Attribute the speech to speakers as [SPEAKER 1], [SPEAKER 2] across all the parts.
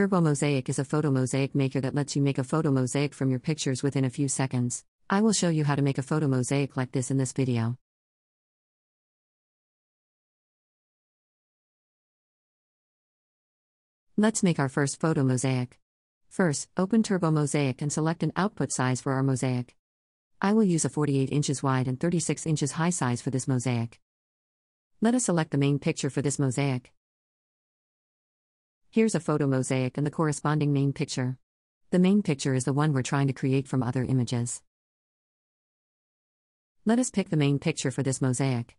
[SPEAKER 1] TurboMosaic is a photo mosaic maker that lets you make a photo mosaic from your pictures within a few seconds. I will show you how to make a photo mosaic like this in this video. Let's make our first photo mosaic. First, open TurboMosaic and select an output size for our mosaic. I will use a 48 inches wide and 36 inches high size for this mosaic. Let us select the main picture for this mosaic. Here's a photo mosaic and the corresponding main picture. The main picture is the one we're trying to create from other images. Let us pick the main picture for this mosaic.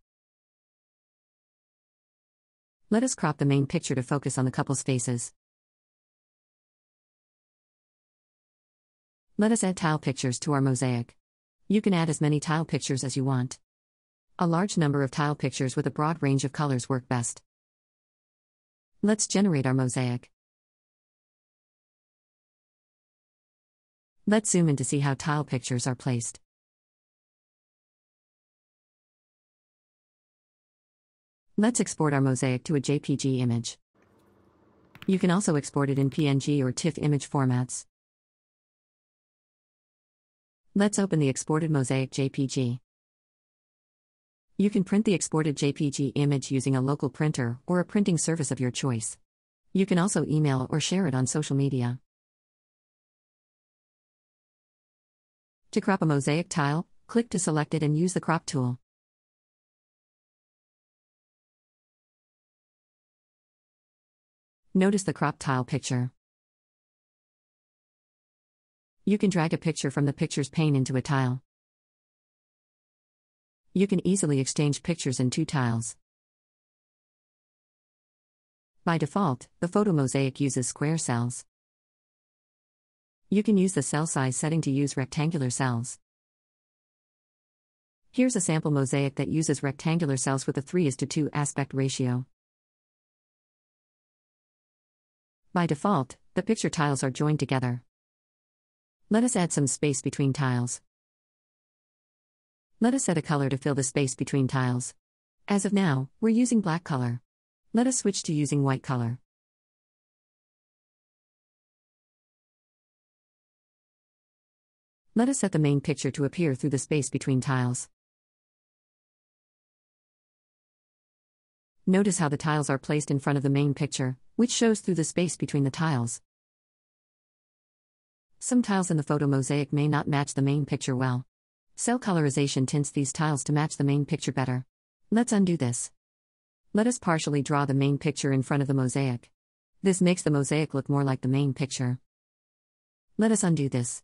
[SPEAKER 1] Let us crop the main picture to focus on the couple's faces. Let us add tile pictures to our mosaic. You can add as many tile pictures as you want. A large number of tile pictures with a broad range of colors work best. Let's generate our mosaic. Let's zoom in to see how tile pictures are placed. Let's export our mosaic to a JPG image. You can also export it in PNG or TIFF image formats. Let's open the exported mosaic JPG. You can print the exported JPG image using a local printer or a printing service of your choice. You can also email or share it on social media. To crop a mosaic tile, click to select it and use the crop tool. Notice the crop tile picture. You can drag a picture from the pictures pane into a tile. You can easily exchange pictures in two tiles. By default, the photo mosaic uses square cells. You can use the cell size setting to use rectangular cells. Here's a sample mosaic that uses rectangular cells with a 3 is to 2 aspect ratio. By default, the picture tiles are joined together. Let us add some space between tiles. Let us set a color to fill the space between tiles. As of now, we're using black color. Let us switch to using white color. Let us set the main picture to appear through the space between tiles. Notice how the tiles are placed in front of the main picture, which shows through the space between the tiles. Some tiles in the photo mosaic may not match the main picture well. Cell colorization tints these tiles to match the main picture better. Let's undo this. Let us partially draw the main picture in front of the mosaic. This makes the mosaic look more like the main picture. Let us undo this.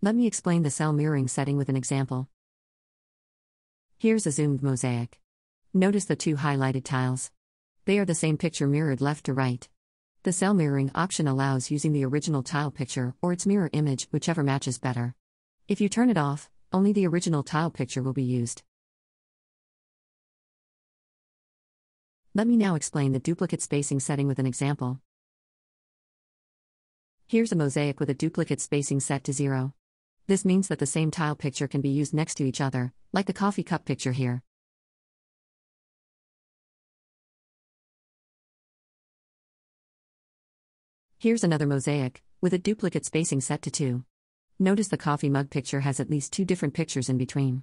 [SPEAKER 1] Let me explain the cell mirroring setting with an example. Here's a zoomed mosaic. Notice the two highlighted tiles. They are the same picture mirrored left to right. The cell mirroring option allows using the original tile picture or its mirror image, whichever matches better. If you turn it off, only the original tile picture will be used. Let me now explain the duplicate spacing setting with an example. Here's a mosaic with a duplicate spacing set to zero. This means that the same tile picture can be used next to each other, like the coffee cup picture here. Here's another mosaic, with a duplicate spacing set to 2. Notice the coffee mug picture has at least two different pictures in between.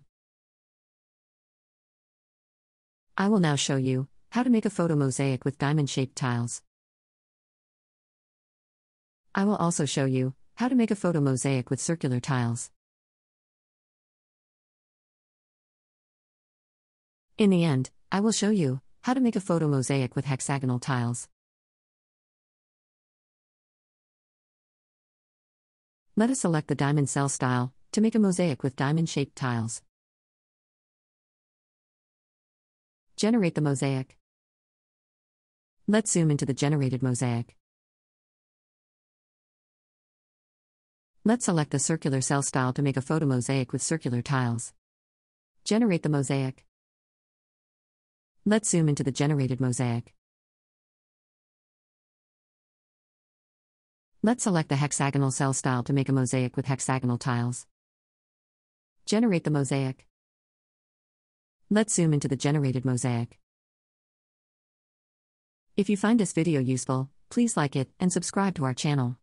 [SPEAKER 1] I will now show you how to make a photo mosaic with diamond shaped tiles. I will also show you how to make a photo mosaic with circular tiles. In the end, I will show you how to make a photo mosaic with hexagonal tiles. Let us select the diamond cell style to make a mosaic with diamond shaped tiles. Generate the mosaic. Let's zoom into the generated mosaic. Let's select the circular cell style to make a photo mosaic with circular tiles. Generate the mosaic. Let's zoom into the generated mosaic. Let's select the hexagonal cell style to make a mosaic with hexagonal tiles. Generate the mosaic. Let's zoom into the generated mosaic. If you find this video useful, Please like it and subscribe to our channel.